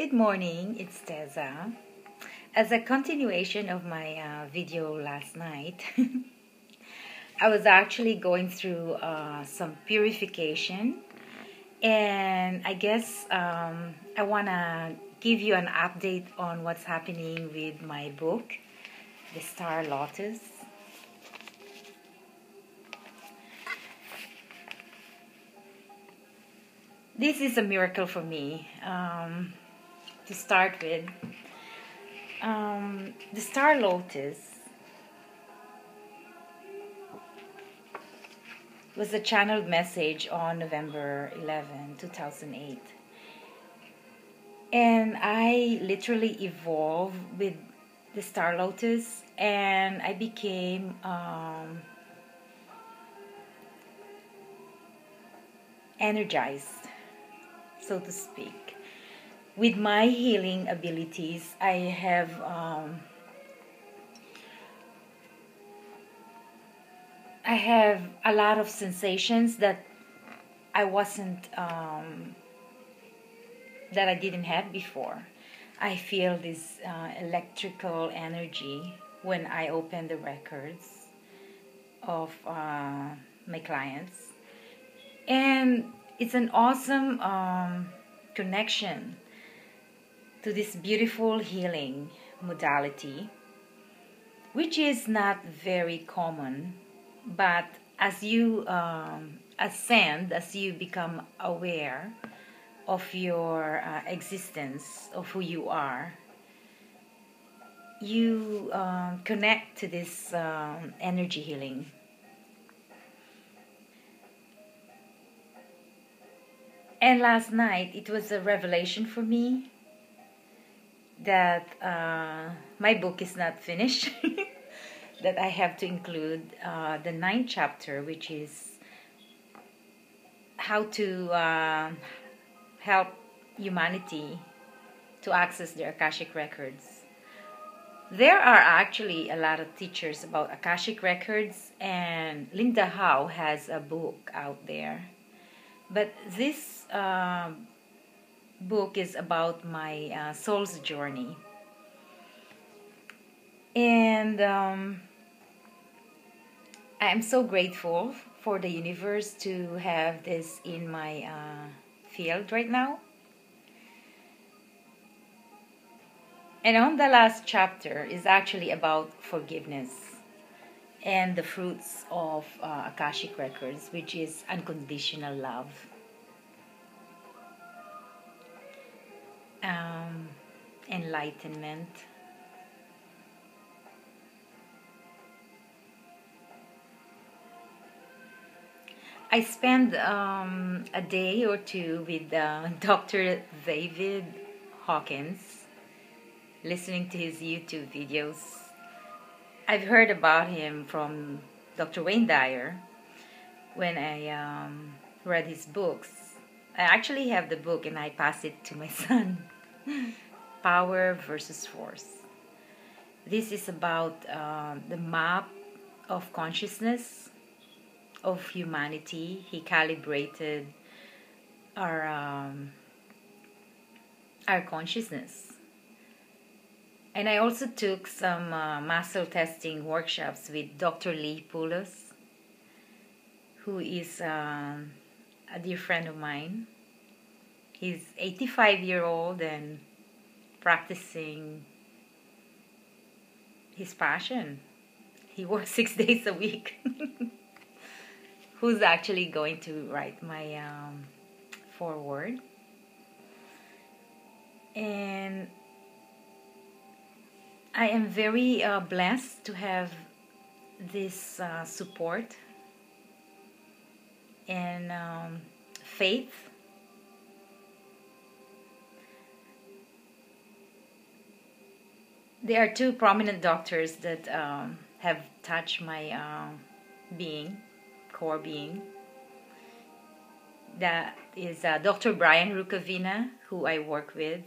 Good morning, it's Teza. As a continuation of my uh, video last night, I was actually going through uh, some purification, and I guess um, I want to give you an update on what's happening with my book, The Star Lotus. This is a miracle for me. Um, to start with, um, the Star Lotus was a channeled message on November 11, 2008. And I literally evolved with the Star Lotus and I became um, energized, so to speak with my healing abilities, I have um, I have a lot of sensations that I wasn't um, that I didn't have before. I feel this uh, electrical energy when I open the records of uh, my clients, and it's an awesome um, connection to this beautiful healing modality, which is not very common, but as you um, ascend, as you become aware of your uh, existence, of who you are, you um, connect to this um, energy healing. And last night, it was a revelation for me that uh, my book is not finished, that I have to include uh, the ninth chapter, which is how to uh, help humanity to access their Akashic records. There are actually a lot of teachers about Akashic records, and Linda Howe has a book out there. But this uh, book is about my uh, soul's journey. And um, I am so grateful for the universe to have this in my uh, field right now. And on the last chapter is actually about forgiveness and the fruits of uh, Akashic Records, which is unconditional love. Um, enlightenment. I spent um, a day or two with uh, Dr. David Hawkins, listening to his YouTube videos. I've heard about him from Dr. Wayne Dyer when I um, read his books. I actually have the book and I pass it to my son. Power versus Force. This is about uh, the map of consciousness of humanity. He calibrated our um, our consciousness. And I also took some uh, muscle testing workshops with Dr. Lee Pulos, who is uh, a dear friend of mine. He's 85 year old and practicing his passion. He works six days a week. Who's actually going to write my um, foreword? And I am very uh, blessed to have this uh, support and um, faith there are two prominent doctors that um, have touched my uh, being, core being. That is uh, Dr. Brian Rukavina, who I work with.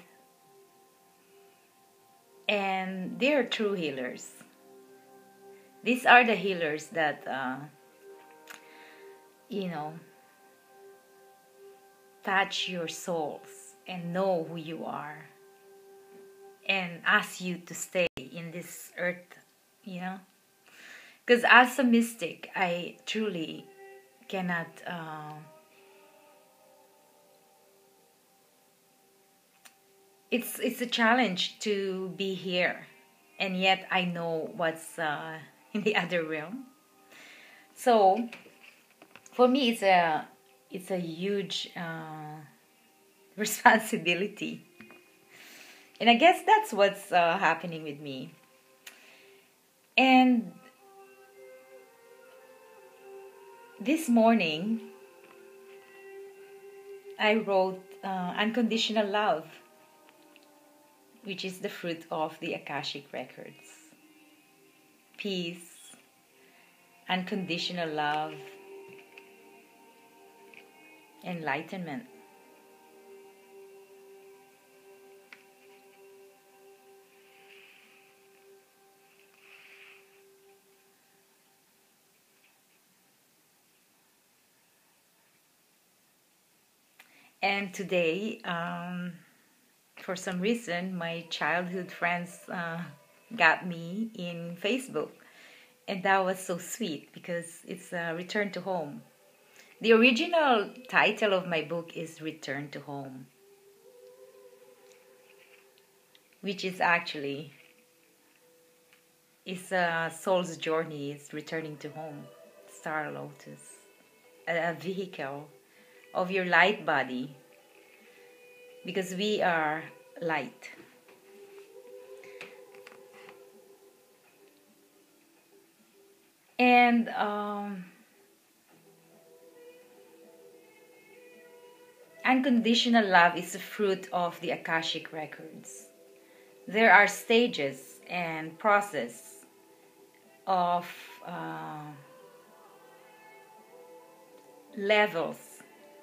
And they are true healers. These are the healers that, uh, you know, touch your souls and know who you are and ask you to stay in this earth, you know? Because as a mystic, I truly cannot. Uh, it's it's a challenge to be here, and yet I know what's uh, in the other realm. So, for me, it's a it's a huge uh, responsibility, and I guess that's what's uh, happening with me. And this morning, I wrote uh, Unconditional Love, which is the fruit of the Akashic Records. Peace, unconditional love, enlightenment. And today, um, for some reason, my childhood friends uh, got me in Facebook. And that was so sweet because it's a return to home. The original title of my book is Return to Home, which is actually it's a soul's journey, it's returning to home. Star Lotus, a vehicle of your light body because we are light. And um, unconditional love is a fruit of the Akashic records. There are stages and process of uh, levels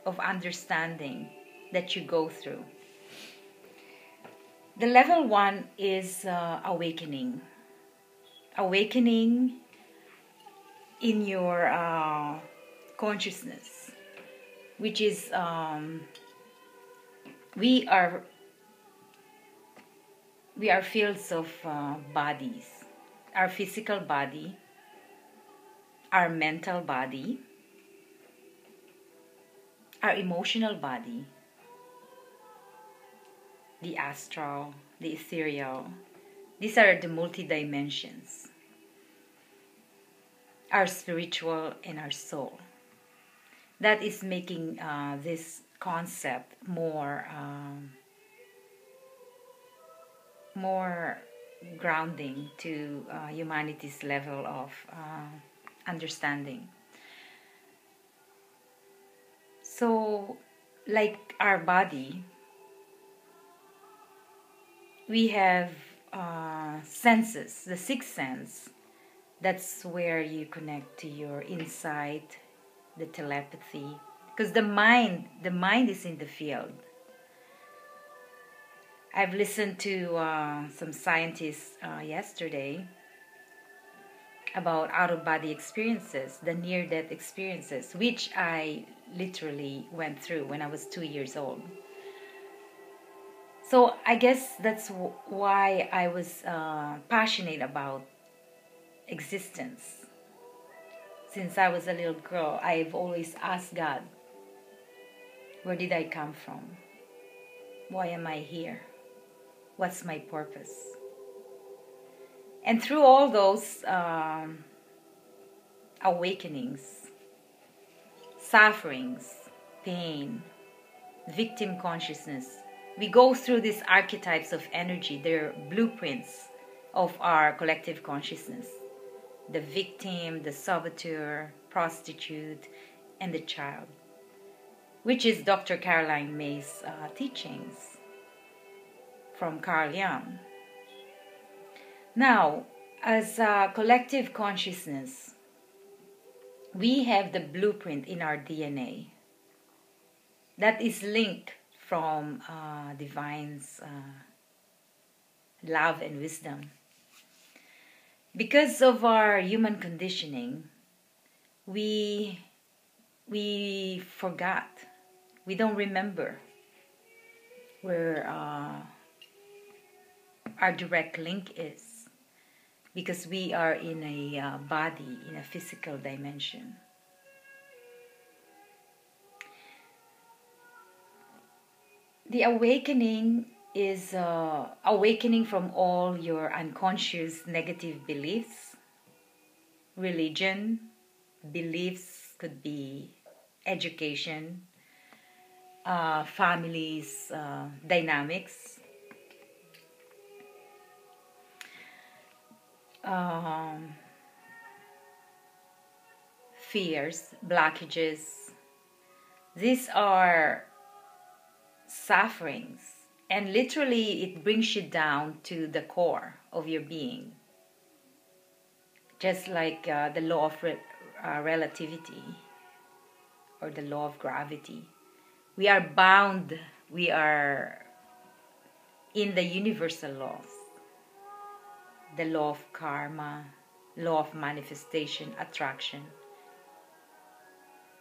of understanding that you go through. The level one is uh, awakening. Awakening in your uh, consciousness, which is um, we are we are fields of uh, bodies, our physical body, our mental body, our emotional body, the astral, the ethereal. These are the multi dimensions. Our spiritual and our soul. That is making uh, this concept more um, more grounding to uh, humanity's level of uh, understanding. So, like our body, we have uh, senses, the sixth sense. That's where you connect to your insight, the telepathy, because the mind, the mind is in the field. I've listened to uh, some scientists uh, yesterday about out of body experiences, the near death experiences, which I literally went through when I was two years old. So I guess that's why I was uh, passionate about existence. Since I was a little girl, I've always asked God, where did I come from? Why am I here? What's my purpose? And through all those um, awakenings, sufferings, pain, victim consciousness, we go through these archetypes of energy, they're blueprints of our collective consciousness the victim, the saboteur, prostitute, and the child, which is Dr. Caroline Myss' uh, teachings from Carl Jung. Now, as a collective consciousness, we have the blueprint in our DNA that is linked from uh, divine's uh, love and wisdom. Because of our human conditioning, we we forgot. We don't remember where uh, our direct link is because we are in a uh, body, in a physical dimension. The awakening is uh, awakening from all your unconscious negative beliefs. Religion, beliefs could be education, uh, families, uh, dynamics. Um, fears, blockages. These are sufferings, and literally, it brings you down to the core of your being. Just like uh, the law of re- uh, relativity or the law of gravity we are bound, we are in the universal laws the law of karma, law of manifestation, attraction.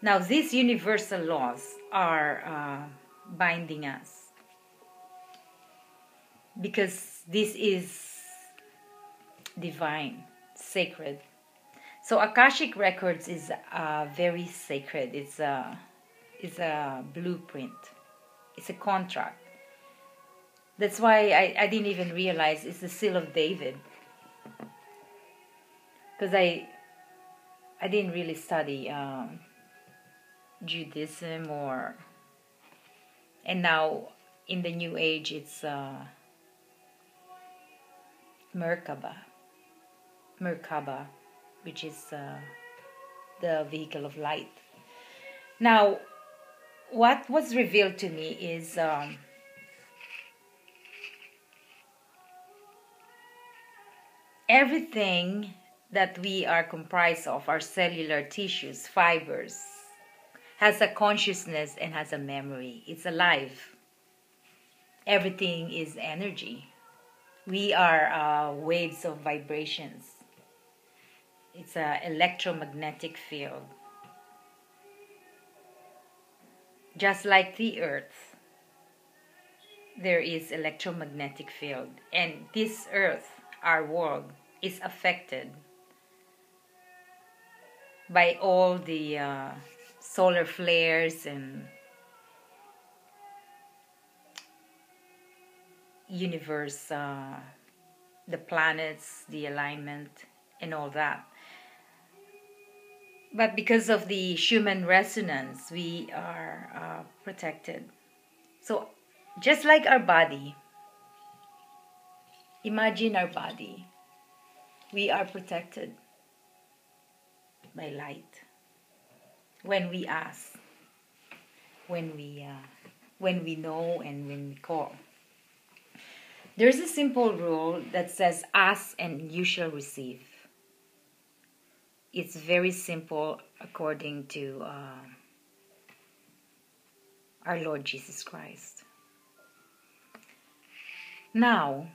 Now, these universal laws are uh, binding us because this is divine, sacred. So, Akashic Records is uh, very sacred. It's a is a blueprint. It's a contract. That's why I, I didn't even realize it's the seal of David. Because I I didn't really study um, Judaism or and now in the new age it's uh, Merkaba. Merkaba, which is uh, the vehicle of light. Now, what was revealed to me is um, everything that we are comprised of, our cellular tissues, fibers, has a consciousness and has a memory. It's alive. Everything is energy. We are uh, waves of vibrations. It's an electromagnetic field. just like the earth there is electromagnetic field and this earth our world is affected by all the uh, solar flares and universe uh, the planets the alignment and all that but because of the Schumann resonance, we are uh, protected. So, just like our body, imagine our body. We are protected by light when we ask, when we uh, when we know, and when we call. There's a simple rule that says, "Ask and you shall receive." it's very simple according to uh, our Lord Jesus Christ. Now,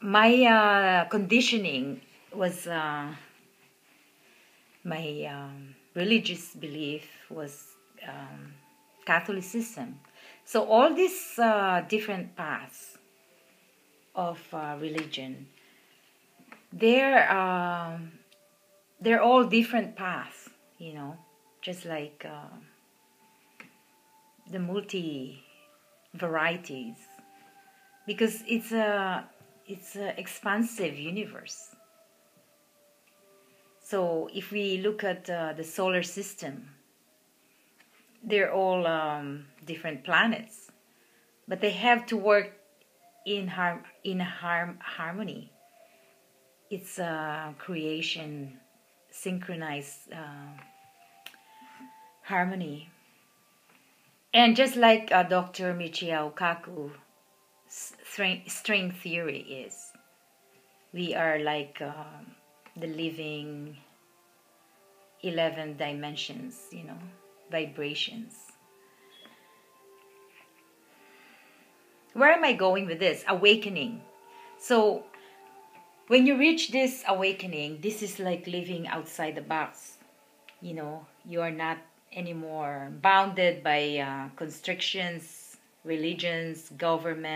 my uh, conditioning was uh, my um, religious belief was um, Catholicism. So all these uh, different paths of uh, religion, they're um, they're all different paths, you know, just like uh, the multi varieties, because it's a it's an expansive universe. So if we look at uh, the solar system, they're all um, different planets, but they have to work in harm in harm harmony. It's a creation synchronized uh, harmony. And just like uh, Dr. Michio Kaku string, theory is, we are like uh, the living 11 dimensions, you know, vibrations. Where am I going with this? Awakening. So when you reach this awakening, this is like living outside the box. You know, you are not anymore bounded by uh, constrictions, religions, government.